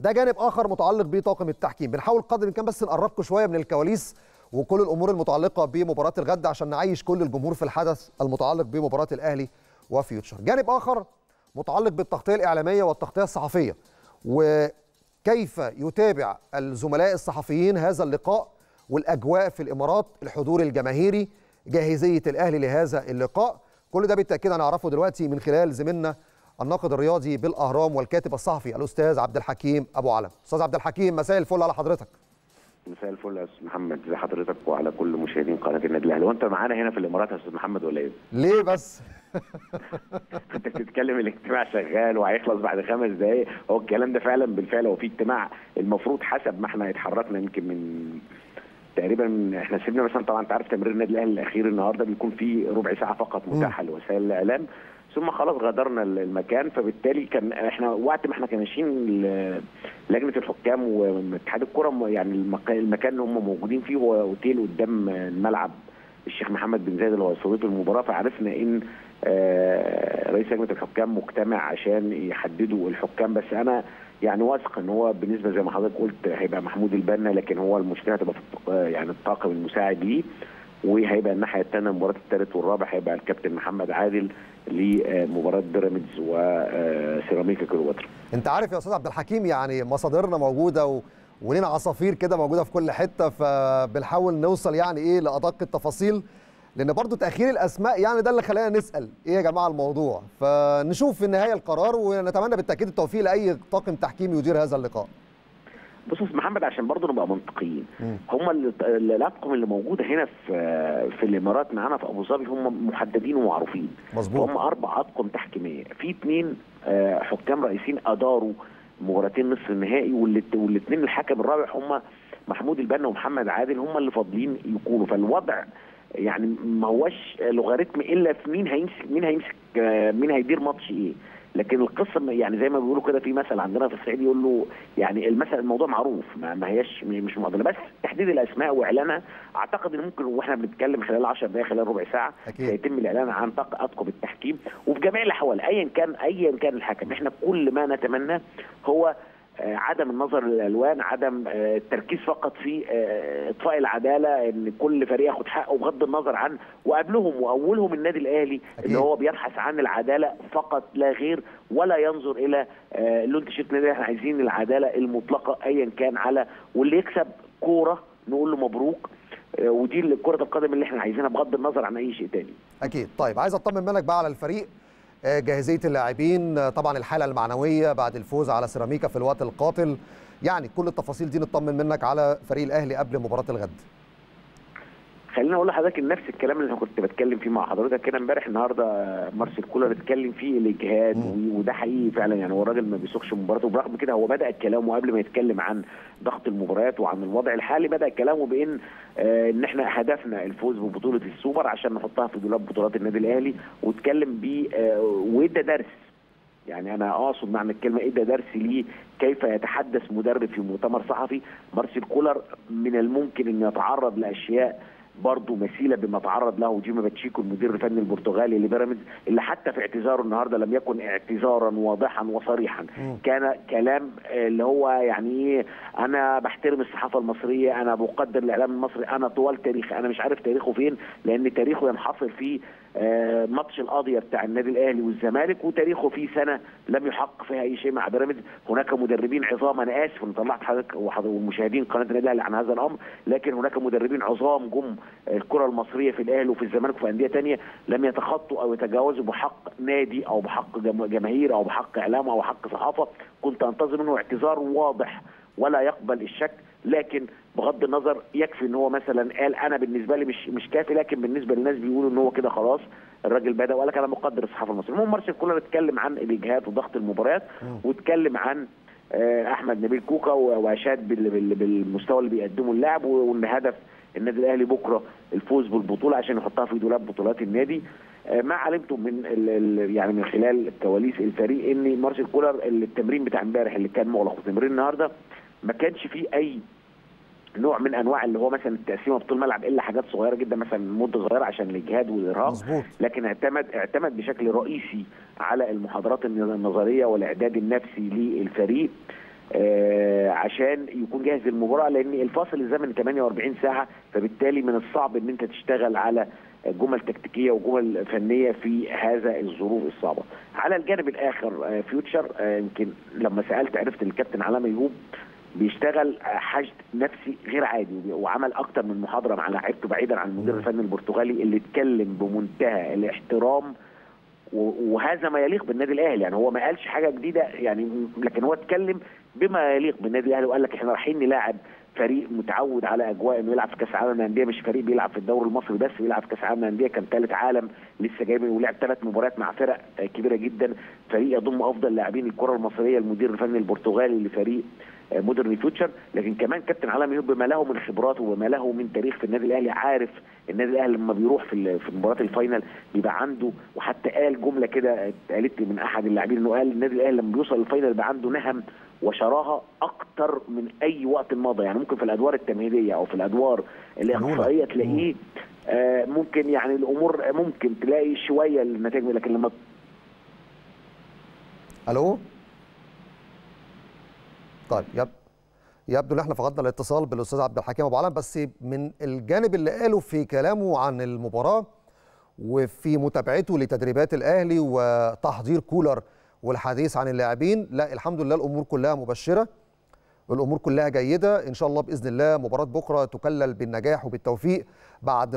ده جانب آخر متعلق بطاقم التحكيم. بنحاول قدر الإمكان بس نقربكم شوية من الكواليس وكل الأمور المتعلقة بمباراة الغد عشان نعيش كل الجمهور في الحدث المتعلق بمباراة الأهلي وفيوتشر. جانب آخر متعلق بالتغطية الإعلامية والتغطية الصحفية. وكيف يتابع الزملاء الصحفيين هذا اللقاء والأجواء في الإمارات؟ الحضور الجماهيري جاهزية الأهلي لهذا اللقاء. كل ده بالتأكيد هنعرفه دلوقتي من خلال زميلنا الناقد الرياضي بالأهرام والكاتب الصحفي الأستاذ عبد الحكيم أبو علم. أستاذ عبد الحكيم مساء الفل على حضرتك. مساء الفل يا أستاذ محمد ازي حضرتك وعلى كل مشاهدين قناة النادي الأهلي. وأنت معانا هنا في الإمارات يا أستاذ محمد ولا إيه؟ ليه بس؟ انت بتتكلم الاجتماع شغال وهيخلص بعد خمس دقائق هو الكلام ده فعلا بالفعل هو في اجتماع المفروض حسب ما إحنا اتحركنا يمكن من تقريبا إحنا سيبنا مثلا طبعا أنت عارف تمرير النادي الأهلي الأخير النهارده بيكون فيه ربع ساعة فقط متاحة لوسائل الإعلام. ثم خلاص غادرنا المكان. فبالتالي كان إحنا وقت ما إحنا كنا ماشيين لجنة الحكام واتحاد الكرة يعني المكان اللي هم موجودين فيه هو أوتيل قدام الملعب الشيخ محمد بن زايد اللي هو صديق المباراة. فعرفنا إن رئيس لجنة الحكام مجتمع عشان يحددوا الحكام. بس أنا يعني واثق إن هو بالنسبة زي ما حضرتك قلت هيبقى محمود البنا لكن هو المشكلة هتبقى في يعني الطاقم المساعد ليه. وهيبقى الناحية الثانية مباراة الثالث والرابع هيبقى الكابتن محمد عادل لمباراة بيراميدز وسيراميكا كليوباترا. انت عارف يا أستاذ عبد الحكيم يعني مصادرنا موجودة و... ولنا عصافير كده موجودة في كل حتة فبنحاول نوصل يعني إيه لأدق التفاصيل لأن برضو تأخير الأسماء يعني ده اللي خلانا نسأل إيه يا جماعة الموضوع فنشوف في النهاية القرار ونتمنى بالتأكيد التوفيق لأي طاقم تحكيم يدير هذا اللقاء. بص يا محمد عشان برضه نبقى منطقيين. هم الاطقم اللي موجودة هنا في في الإمارات معانا في أبو ظبي هم محددين ومعروفين. مظبوط. هم أربع اطقم تحكيمية. في اثنين حكام رئيسيين أداروا مباراتين نصف النهائي والاثنين الحكم الرابع هم محمود البنا ومحمد عادل هم اللي فاضلين يكونوا. فالوضع يعني ما هوش لوغاريتم إلا في مين هيمسك مين هيمسك مين هيدير ماتش إيه. لكن القصة يعني زي ما بيقولوا كده في مثل عندنا في الصعيد يقول له يعني المثل الموضوع معروف ما, ما هياش مش معضله بس تحديد الأسماء وإعلانها أعتقد إن ممكن وإحنا بنتكلم خلال 10 دقائق خلال ربع ساعة أكيد. سيتم الإعلان عن اطقم التحكيم وفي جميع الأحوال ايا كان ايا كان الحكم إحنا كل ما نتمناه هو عدم النظر للألوان عدم التركيز فقط في إطفاء العدالة إن كل فريق ياخد حقه بغض النظر عن وقبلهم وأولهم النادي الأهلي. اللي هو بيبحث عن العدالة فقط لا غير ولا ينظر إلى لون تيشيرت النادي إحنا عايزين العدالة المطلقة ايا كان على واللي يكسب كورة نقول له مبروك ودي كره القدم اللي إحنا عايزينها بغض النظر عن أي شيء تاني. أكيد. طيب عايز أطمن منك بقى على الفريق. جاهزية اللاعبين. طبعا الحالة المعنوية بعد الفوز على سيراميكا في الوقت القاتل. يعني كل التفاصيل دي نطمن منك على فريق الأهلي قبل مباراة الغد. خليني أقول لحضرتك نفس الكلام اللي أنا كنت بتكلم فيه مع حضرتك كده امبارح النهارده مارسيل كولر اتكلم فيه الاجهاد وده حقيقي فعلا. يعني هو الراجل ما بيسوقش مباراته. وبرغم كده هو بدأ كلامه قبل ما يتكلم عن ضغط المباريات وعن الوضع الحالي بدأ كلامه بإن آه إن إحنا هدفنا الفوز ببطولة السوبر عشان نحطها في دولاب بطولات النادي الأهلي واتكلم بيه آه وإدى درس. يعني أنا أقصد معنى الكلمة إدى درس ليه كيف يتحدث مدرب في مؤتمر صحفي. مارسيل كولر من الممكن إن يتعرض لأشياء برضه مثيلة بما تعرض له جيما باتشيكو المدير الفني البرتغالي لبيراميدز اللي حتى في اعتذاره النهارده لم يكن اعتذارا واضحا وصريحا. كان كلام اللي هو يعني أنا بحترم الصحافة المصرية أنا بقدر الإعلام المصري أنا طوال تاريخي أنا مش عارف تاريخه فين لأن تاريخه ينحصر في ماتش القاضيه بتاع النادي الأهلي والزمالك وتاريخه في سنة لم يحقق فيها أي شيء مع بيراميدز. هناك مدربين عظام أنا آسف إن طلعت حضرتك والمشاهدين قناة النادي الاهلي عن هذا الأمر لكن هناك مدربين عظام جم الكرة المصرية في الأهلي وفي الزمالك وفي أندية ثانية لم يتخطوا أو يتجاوزوا بحق نادي أو بحق جماهير أو بحق إعلام أو حق صحافة. كنت انتظر منه اعتذار واضح ولا يقبل الشك. لكن بغض النظر يكفي إن هو مثلا قال أنا بالنسبة لي مش مش كافي لكن بالنسبة للناس بيقولوا إن هو كده خلاص الراجل بدا وقال لك أنا مقدر الصحافة المصرية. المهم مارسيل كولر اتكلم عن الإجهاد وضغط المباريات واتكلم عن أحمد نبيل كوكا وأشاد بالمستوى اللي بيقدمه اللاعب وإن هدف النادي الأهلي بكرة الفوز بالبطولة عشان يحطها في دولاب بطولات النادي. ما علمته من يعني من خلال كواليس الفريق إن مارسيل كولر التمرين بتاع امبارح اللي كان مغلق وتمرين النهارده ما كانش فيه أي نوع من أنواع اللي هو مثلا التقسيمه بطول الملعب إلا حاجات صغيرة جدا مثلا مده صغيره عشان الإجهاد والإرهاق لكن اعتمد اعتمد بشكل رئيسي على المحاضرات النظرية والإعداد النفسي للفريق عشان يكون جاهز للمباراة لأن الفاصل الزمني 48 ساعة فبالتالي من الصعب إن أنت تشتغل على جمل تكتيكية وجمل فنية في هذا الظروف الصعبة. على الجانب الآخر فيوتشر يمكن لما سألت عرفت الكابتن علام ايوب بيشتغل حشد نفسي غير عادي وعمل أكتر من محاضرة مع لعيبته بعيدا عن المدير الفني البرتغالي اللي اتكلم بمنتهى الاحترام وهذا ما يليق بالنادي الأهلي. يعني هو ما قالش حاجة جديدة يعني لكن هو اتكلم بما يليق بالنادي الأهلي وقال لك إحنا رايحين نلاعب فريق متعود على أجواء إنه يلعب في كأس العالم للأندية مش فريق بيلعب في الدوري المصري بس بيلعب في كأس العالم للأندية كان ثالث عالم لسه جاي ولعب ثلاث مباريات مع فرق كبيرة جدا. فريق يضم أفضل لاعبين الكرة المصرية المدير الفني البرتغالي لفريق مودرن فيوتشر لكن كمان كابتن علام ايوب بما له من خبرات وبما له من تاريخ في النادي الأهلي عارف النادي الأهلي لما بيروح في في مباراه ال final بيبقى عنده وحتى قال جملة كده اتقالت من أحد اللاعبين إنه قال النادي الأهلي لما بيوصل ال final بيبقى عنده نهم وشراهة أكتر من أي وقت مضى يعني ممكن في الأدوار التمهيدية أو في الأدوار الإقصائية تلاقيه آه ممكن يعني الأمور ممكن تلاقي شوية النتائج لكن لما ألو؟ طيب يب يبدو ان إحنا فقدنا الاتصال بالاستاذ عبد الحكيم ابو علم بس من الجانب اللي قاله في كلامه عن المباراة وفي متابعته لتدريبات الأهلي وتحضير كولر والحديث عن اللاعبين لا الحمد لله الأمور كلها مبشرة الأمور كلها جيدة إن شاء الله بإذن الله مباراة بكرة تكلل بالنجاح وبالتوفيق بعد